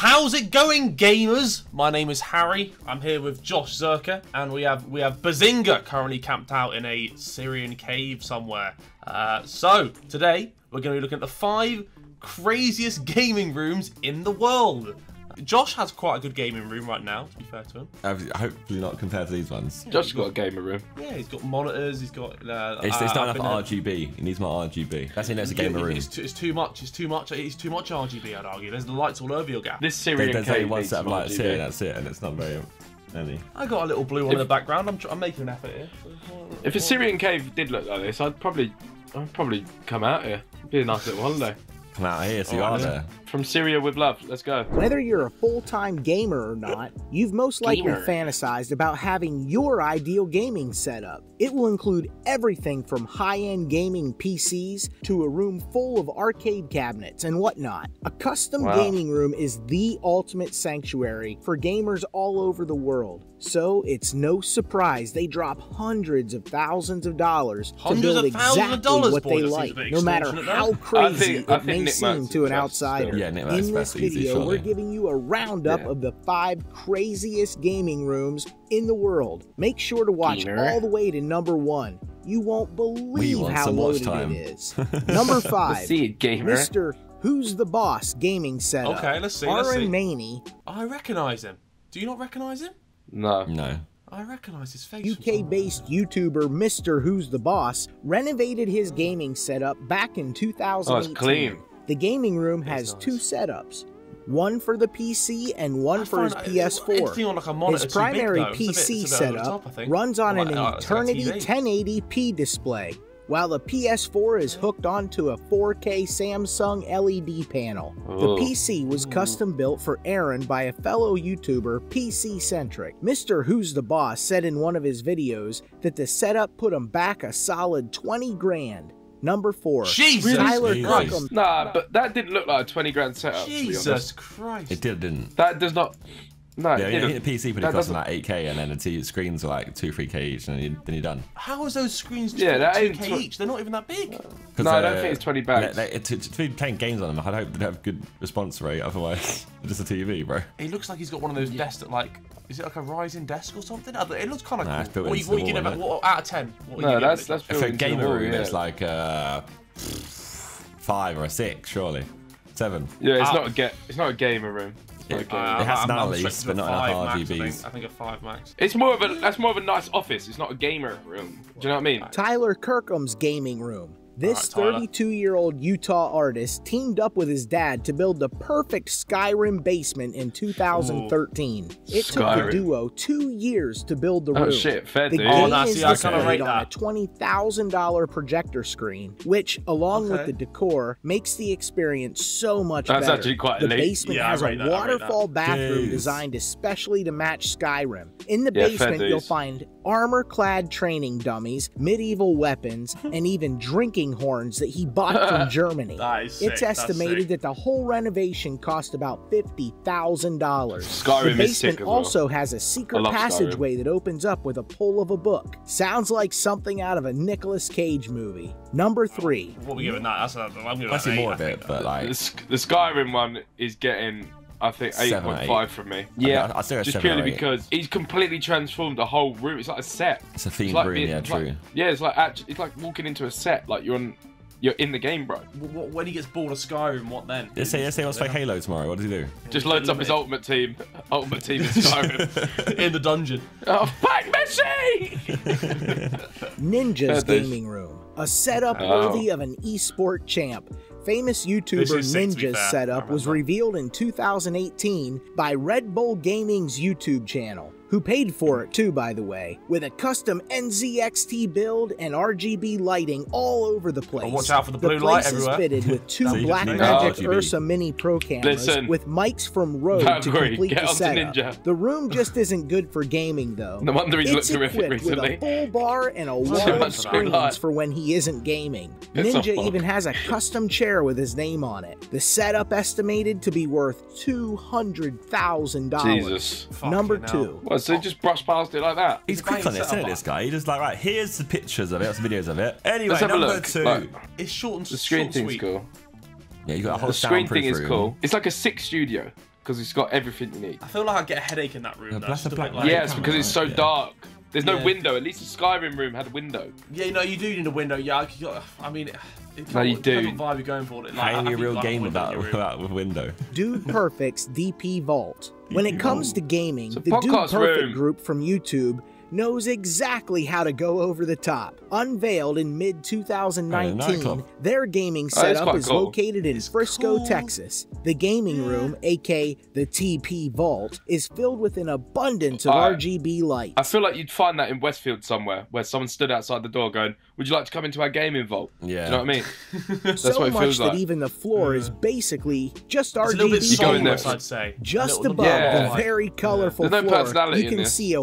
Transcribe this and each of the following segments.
How's it going, gamers? My name is Harry. I'm here with Josh Zerkaa, and we have we have Bazinga currently camped out in a Syrian cave somewhere. Uh, so today we're going to be looking at the five craziest gaming rooms in the world. Josh has quite a good gaming room right now, to be fair to him. Hopefully not compared to these ones. Josh's got a gamer room. Yeah, he's got monitors, he's got... Uh, It's, it's uh, not enough RGB. He needs more RGB. That's it. It's a gamer room. It's too, it's too much. It's too much. It's too much RGB. I'd argue. There's the lights all over your gap. This There- Syrian There's only cave one set of lights RGB. here. That's it, and it's not very any. I got a little blue one in the background. I'm, I'm making an effort here. If a Syrian cave did look like this, I'd probably, I'd probably come out here. It'd be a nice little holiday. Come out here, so you are there. From Syria with love. Let's go. Whether you're a full time gamer or not, you've most likely Gamer. fantasized about having your ideal gaming setup. It will include everything from high end gaming PCs to a room full of arcade cabinets and whatnot. A custom Wow. gaming room is the ultimate sanctuary for gamers all over the world. So it's no surprise they drop hundreds of thousands of dollars Hundreds to build of thousands of exactly dollars, what boy, they like, no matter how crazy think- it may seem to an outsider. Still. Yeah, Nick In this best, easy, video, we're giving you a roundup Yeah. of the five craziest gaming rooms in the world. Make sure to watch Gamer. all the way to number one. You won't believe how some loaded time. it is. number five, See it, gamer. Mr. Who's the Boss gaming setup. Okay, let's see, let's Aaron see. Maini, I recognise him. Do you not recognise him? No. No. I recognise his face. UK based YouTuber Mr. Who's the Boss, renovated his gaming setup back in 2018. Oh, it's clean. The gaming room has nice. two setups. One for the PC and one I for his PS4. like monitor His big, primary though. It's a bit- PC it's a bit the setup top, runs on an like, it's like Eternity 1080p display, while the PS4 is hooked onto a 4K Samsung LED panel. The Oh. PC was custom built for Aaron by a fellow YouTuber, PC Centric. Mr. Who's the Boss said in one of his videos that the setup put him back a solid 20 grand. Number 4. Jesus Tyler Jesus. Kirkham Nah, but that didn't look like a 20 grand setup. to be Jesus. Christ. It did, didn't. That does not. No, Yeah, didn't. yeah, the PC pretty That costing doesn't- like 8k, and then the two screens are like 2, 3k each, and then, you, then you're done. How is those screens just Yeah, yeah, that ain't 2K tw- each? They're not even that big. 'Cause, No, I don't think it's 20 bags. they- they- to, to be playing games on them, I'd hope they'd have good response rate. Otherwise, it's just a TV, bro. It looks like he's got one of those desks that like. Is it like a rising desk or something? It looks kind of Nah, cool. What, what the you give wall, it innit? what, out of 10? What are No, you that's that's For built a gamer room, yeah. it's like uh, five or a six, surely. Seven. Yeah, it's Ah. not a ga- It's not a gamer room. It's, It- Uh. It has I'm- none I'm at least, stretching but not enough five max, I think. I think a 5 max. It's more of a that's more of a nice office. It's not a gamer room. Do you know what I mean? Tyler Kirkham's gaming room. This 32 year old Utah artist teamed up with his dad to build the perfect Skyrim basement in 2013. It took the duo two years to build the oh, room. Oh shit, fair The dude. Oh, game is see, displayed on a $20,000 projector screen, which, along with the decor, makes the experience so much That's better. actually quite the basement Yeah, has a that, I rate that. waterfall bathroom Jeez. designed especially to match Skyrim. In the Yeah, basement, you'll find armor-clad training dummies, medieval weapons, and even drinking horns that he bought from Germany. That is sick, It's that's estimated sick. that the whole renovation cost about fifty thousand dollars. The is basement sick well. also has a secret I love passageway that opens up with a pull of a book. Sounds like something out of a Nicolas Cage movie. Number three. What are we giving that? That's a, I'm giving I see that more eight, of it, but like. Sk- the Skyrim one is getting, I think, 8.5 point eight. from me. Yeah, I'd say it's just seven or purely eight. because he's completely transformed the whole room. It's like a set. It's a themed like room, being- yeah, it's like- true. yeah, it's like actually, it's like walking into a set. Like you're on, you're in the game, bro. Wh- wh- When he gets bored of Skyrim, what then? Let's say, let's say what's play Halo tomorrow. What does he do? Just loads up his ultimate team, ultimate team in Skyrim. in the dungeon. oh, fuck Messi! Ninja's Gaming Room, a setup Oh. worthy of an esport champ. Famous YouTuber is sick, to be Ninja's setup was revealed in 2018 by Red Bull Gaming's YouTube channel, who paid for it too, by the way, with a custom NZXT build and RGB lighting all over the place. watch out for the the blue light place is everywhere. fitted with two See, Blackmagic no Ursa Mini Pro cameras Listen. with mics from Rode to complete get the setup. Ninja. The room just isn't good for gaming though. No wonder he's it's looked horrific equipped recently. with a full bar and a wall much of for that. screens for when he isn't gaming. It's Ninja even has a custom chair with his name on it. The setup estimated to be worth two hundred thousand dollars. Jesus. Number Fucking two. Well, so he just brush past it like that. He's He's quick on banging this, setup isn't it, this guy? He just like, right, here's the pictures of it, some videos of it. Anyway, Let's have a number look. two. Like, It's short and the screen short thing's sweet. cool. yeah, you got a whole The screen thing is room. cool. It's like a six studio because it's got everything you need. I feel like I get a headache in that room. Yeah, though. but that's Just the a bit black like- yeah, it's because it's so Yeah. dark. There's no Yeah. window. At least the Skyrim room had a window. Yeah, no, you do need a window. Yeah, I, I mean, it, it No, you depends do. What vibe you're going for? Like, How I are a think real like game window in without your room. without with window? Dude Perfect's DP Vault. When it comes to gaming, the Dude Perfect room. group from YouTube knows exactly how to go over the top. Unveiled in mid 2019, their gaming Oh, setup quite is cool. located in Frisco, cool. Texas. The gaming room, aka the DP Vault, is filled with an abundance of Alright. RGB lights. I feel like you'd find that in Westfield somewhere, where someone stood outside the door going, "Would you like to come into our gaming vault?" Yeah. Do you know what I mean? That's so what it much feels that even the floor is basically just It's a little bit RGB. You there soulless, I'd say. Just little- above Yeah. the very colorful There's no floor, you can see a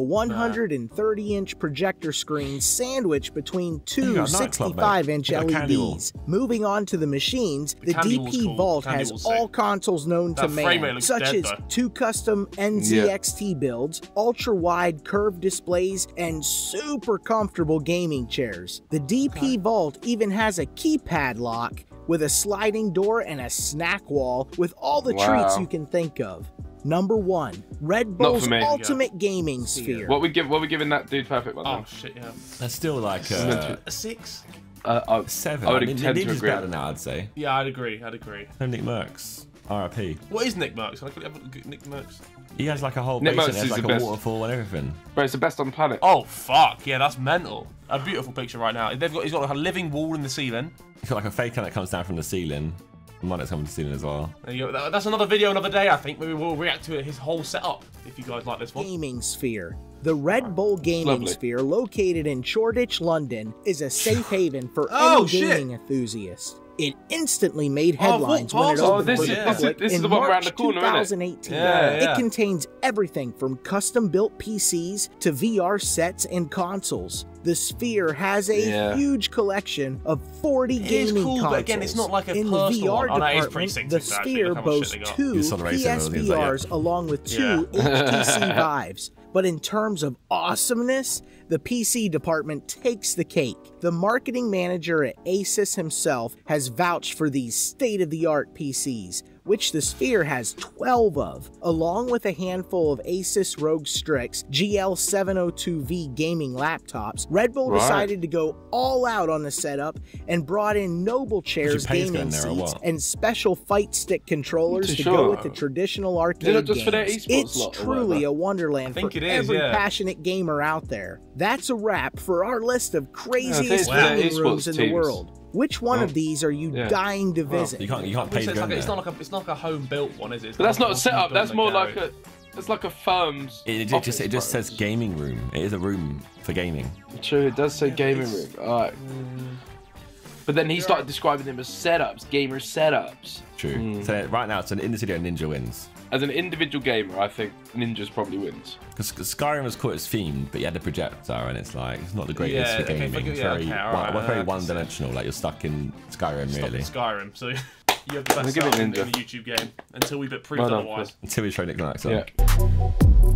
130-inch projector screen sandwiched between two got a nightclub, mate. 65-inch You got a candy wall. LEDs. Moving on to the machines, the, candy wall's DP cool. Vault Candy has all consoles known That to man, such dead, as though. two custom NZXT builds, ultra-wide curved displays, and super comfortable gaming chairs. The DP Vault even has a keypad lock with a sliding door and a snack wall with all the treats you can think of. Number one, Red Not Bull's for me. Ultimate Gaming Sphere. What we give? What we giving that dude? Perfect one. Oh then? shit, yeah. That's still like meant uh, A six? Uh, uh, seven. I would Nin- tend to agree. better now, I'd say. Yeah, I'd agree. I'd agree. No NickMercs. RIP. What is NickMercs? I quickly have a NickMercs? He has like a whole Nick basin, Mercs has like a best. waterfall and everything. bro, it's the best on the planet. Oh fuck, yeah, that's mental. A beautiful picture right now. They've got he's got like a living wall in the ceiling. He's got like a fake one that comes down from the ceiling. Mine that's coming to the ceiling as well. There you go. That's another video another day. I think maybe we'll react to his whole setup if you guys like this one. Gaming Sphere. The Red Bull Gaming Lovely. Sphere, located in Shoreditch, London, is a safe haven for Oh, any shit. gaming enthusiast. It instantly made Oh, headlines Vault when it Pass. opened Oh, this for is- this is- this is in the one March around the corner, isn't it? 2018. Yeah, It contains everything from custom-built PCs to VR sets and consoles. The Sphere has a Yeah. huge collection of 40 It is gaming cool, consoles. but again, it's not like a in the personal VR one. Oh, no, it is department, sick, the to be fair, actually. Sphere Look how much shit boasts two You saw the racing ones, like, yeah. PSVRs along with two Yeah. HTC Vives. But in terms of awesomeness, the PC department takes the cake. The marketing manager at Asus himself has vouched for these state of the art PCs, which the Sphere has 12 of, along with a handful of Asus Rogue Strix GL702V gaming laptops. Red Bull Right. decided to go all out on the setup and brought in Noble Chairs gaming going there or seats and special fight stick controllers To to go with the traditional arcade it just for their games. It's truly a wonderland think for it is, every yeah. passionate gamer out there. That's a wrap for our list of craziest it's for their gaming esports rooms in the world. Which one Oh. of these are you Yeah. dying to visit? You can't you can't pay It's, to like a, it's not like a it's not like a home built one, is it? It's But that's like not a one setup. That's in the more like a. It's like a firm's. It, it office, just it just says gaming room. It is a room for gaming. True, it does say gaming room. it's- Alright. Mm. But then he started describing them as setups, gamer setups. True. Hmm. So right now, it's an in the studio Ninja wins. As an individual gamer, I think Ninjas probably wins. Because Skyrim was quite its themed, but you had the projector, and it's like it's not the greatest Yeah, for gaming. forget- it's yeah, very, okay, right, well, very one-dimensional. Like you're stuck in Skyrim, Stuck really. in Skyrim. So you have the best give in, in the YouTube game until we've been proved Well otherwise. Until we show Nick Knight. So. Yeah.